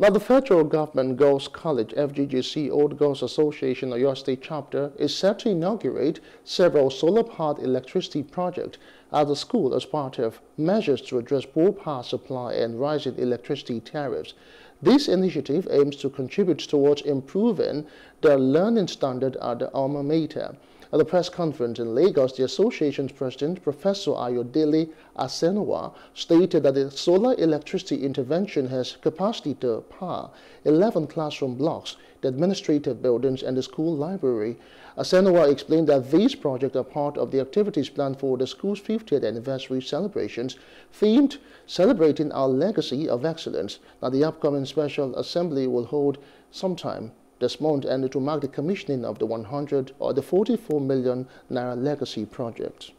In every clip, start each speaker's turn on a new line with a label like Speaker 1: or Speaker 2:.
Speaker 1: Now, the federal government Girls College FGGC Old Girls Association Oyo State chapter is set to inaugurate several solar-powered electricity projects at the school as part of measures to address poor power supply and rising electricity tariffs. This initiative aims to contribute towards improving the learning standard at the alma mater. At the press conference in Lagos, the association's president, Professor Ayodele Atsenuwa, stated that the solar electricity intervention has capacity to power 11 classroom blocks, the administrative buildings, and the school library. Atsenuwa explained that these projects are part of the activities planned for the school's 50th anniversary celebrations, themed Celebrating Our Legacy of Excellence. Now, the upcoming Special Assembly will hold sometime this month and to mark the commissioning of the 100 or the 44 million naira legacy project.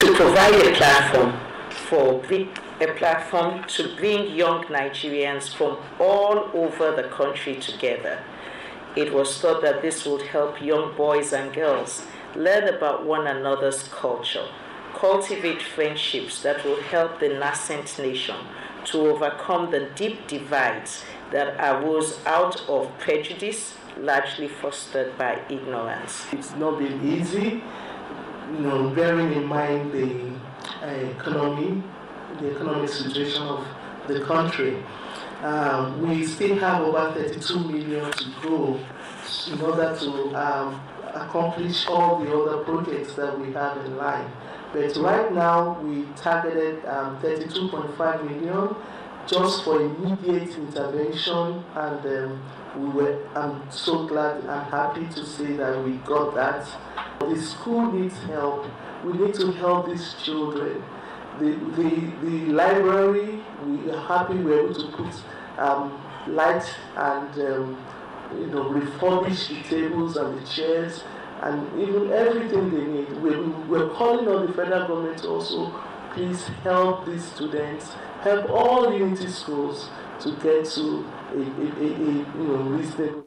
Speaker 2: Provide a platform for a platform to bring young Nigerians from all over the country together. It was thought that this would help young boys and girls learn about one another's culture, cultivate friendships that will help the nascent nation to overcome the deep divides that arose out of prejudice, largely fostered by ignorance.
Speaker 3: It's not been easy, you know, bearing in mind the economy, the economic situation of the country. Um, we still have over 32 million to grow in order to um, accomplish all the other projects that we have in line. But right now, we targeted um, 32.5 million just for immediate intervention, and um, we were. I'm so glad and happy to say that we got that. The school needs help. We need to help these children. The, the, the library, we are happy we're able to put um, light and um, you know, refurbish the tables and the chairs and even everything they need. We're, we're calling on the federal government to also please help these students, help all unity schools to get to a, a, a, a you know, reasonable.